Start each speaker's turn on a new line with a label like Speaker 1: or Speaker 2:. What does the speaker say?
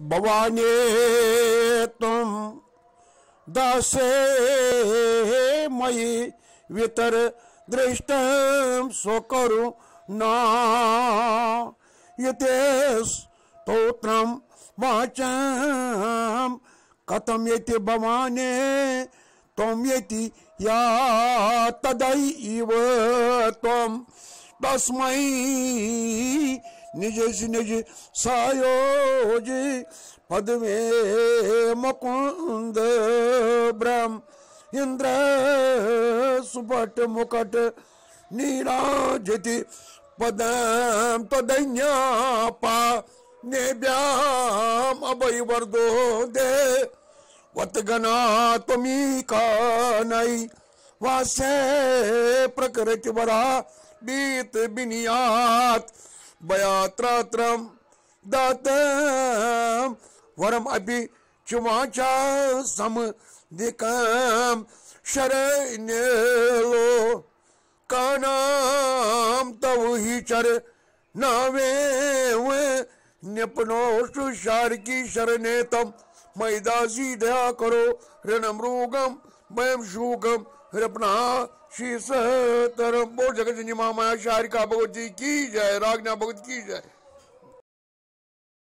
Speaker 1: भवाने, तुम दासे मयि वितर दृष्टं स्वकरु ना। यते स्तोत्रं वाचं, कथं यति भवाने, त्वं यति या तदैव त्वं तस्मै निज निज सायोजि पद्मे मुकुंद ब्रह्म इंद्र सुपट मुकट नीराजति पदम तदन्यापा नेभ्याम अभय वर्दो दे। वतगना त्वमीकानै वासे प्रकृति वरा बीत बिनियात भयात्रात्रम दातम। वरम अभि चुमाचा सम दिकम शरणलो कानाम तव ही चर नावे निपनो शार की शरणे तम। मैदासी दया करो, रणमृगम वयम शूकम रपना शीस तरम बोल जगत मामा शारिका भगवत जी की जय रागना भगवत की जय।